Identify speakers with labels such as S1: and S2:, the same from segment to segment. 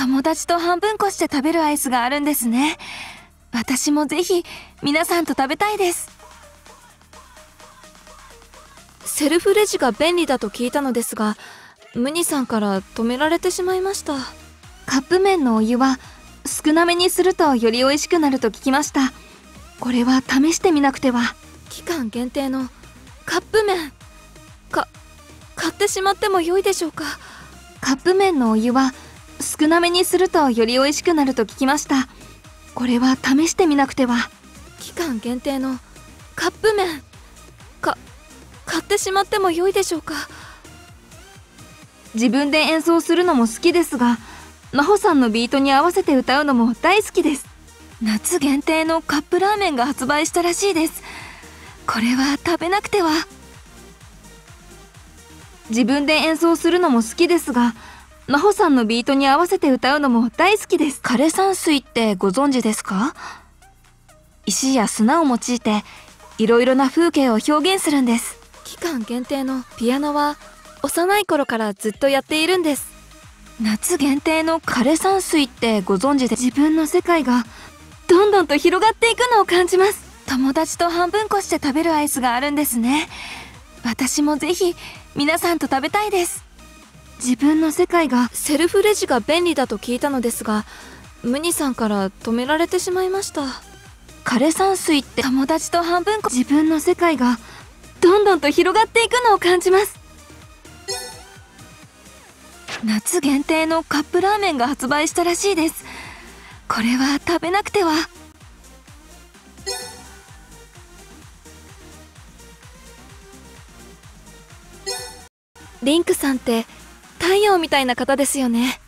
S1: 友達と半分こして食べるアイスがあるんですね。私もぜひ皆さんと食べたいです。
S2: セルフレジが便利だと聞いたのですがムニさんから止められてしまいました。
S1: カップ麺のお湯は少なめにするとより美味しくなると聞きました。これは試してみなくては。
S2: 期間限定のカップ麺。か買ってしまっても良いでしょうか？
S1: カップ麺のお湯は少なめにするとより美味しくなると聞きました。これは試してみなくては。
S2: 期間限定のカップ麺。か買ってしまっても良いでしょうか？
S1: 自分で演奏するのも好きですが真帆さんのビートに合わせて歌うのも大好きです。夏限定のカップラーメンが発売したらしいです。これは食べなくては。自分で演奏するのも好きですが真帆さんのビートに合わせて歌うのも大好きです。枯山水ってご存知ですか？石や砂を用いていろいろな風景を表現するんです。
S2: 期間限定のピアノは幼い頃からずっとやっているんです。
S1: 夏限定の枯山水ってご存知で自分の世界がどんどんと広がっていくのを感じます。友達と半分こして食べるアイスがあるんですね。私もぜひ皆さんと食べたいです自分の世界が
S2: セルフレジが便利だと聞いたのですがムニさんから止められてしまいました。
S1: 枯山水って友達と半分自分の世界がどんどんと広がっていくのを感じます。夏限定のカップラーメンが発売したらしいです。これは食べなくては。
S2: リンクさんって太陽みたいな方ですよね。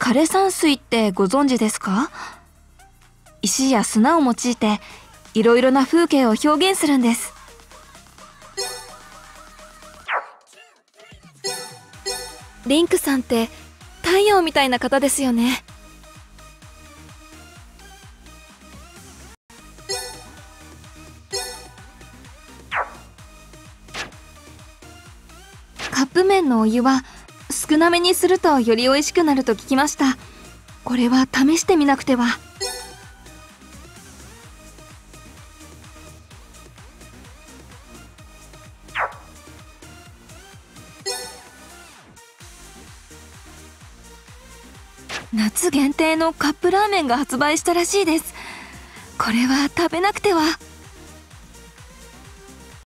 S1: 枯山水ってご存知ですか？石や砂を用いていろいろな風景を表現するんです。
S2: リンクさんって太陽みたいな方ですよね。
S1: プ麺のお湯は少なめにするとより美味しくなると聞きました。これは試してみなくては。夏限定のカップラーメンが発売したらしいです。これは食べなくては。